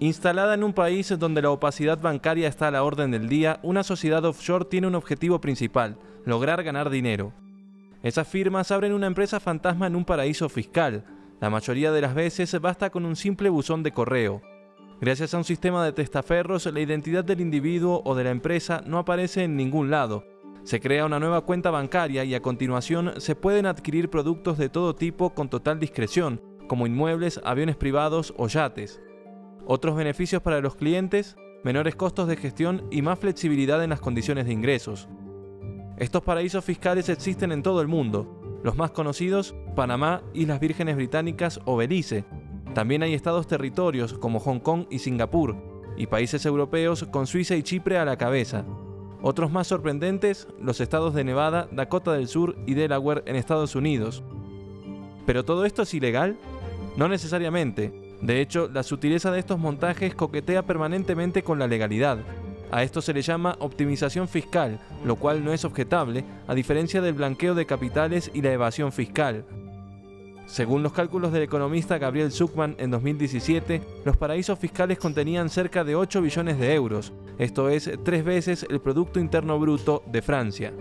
Instalada en un país donde la opacidad bancaria está a la orden del día, una sociedad offshore tiene un objetivo principal, lograr ganar dinero. Esas firmas abren una empresa fantasma en un paraíso fiscal. La mayoría de las veces basta con un simple buzón de correo. Gracias a un sistema de testaferros, la identidad del individuo o de la empresa no aparece en ningún lado. Se crea una nueva cuenta bancaria y a continuación se pueden adquirir productos de todo tipo con total discreción, como inmuebles, aviones privados o yates. Otros beneficios para los clientes, menores costos de gestión y más flexibilidad en las condiciones de ingresos. Estos paraísos fiscales existen en todo el mundo. Los más conocidos, Panamá, Islas Vírgenes Británicas o Belice. También hay estados territorios como Hong Kong y Singapur, y países europeos con Suiza y Chipre a la cabeza. Otros más sorprendentes, los estados de Nevada, Dakota del Sur y Delaware en Estados Unidos. ¿Pero todo esto es ilegal? No necesariamente. De hecho, la sutileza de estos montajes coquetea permanentemente con la legalidad. A esto se le llama optimización fiscal, lo cual no es objetable, a diferencia del blanqueo de capitales y la evasión fiscal. Según los cálculos del economista Gabriel Zuckman en 2017, los paraísos fiscales contenían cerca de 8 billones de euros, esto es tres veces el Producto Interno Bruto de Francia.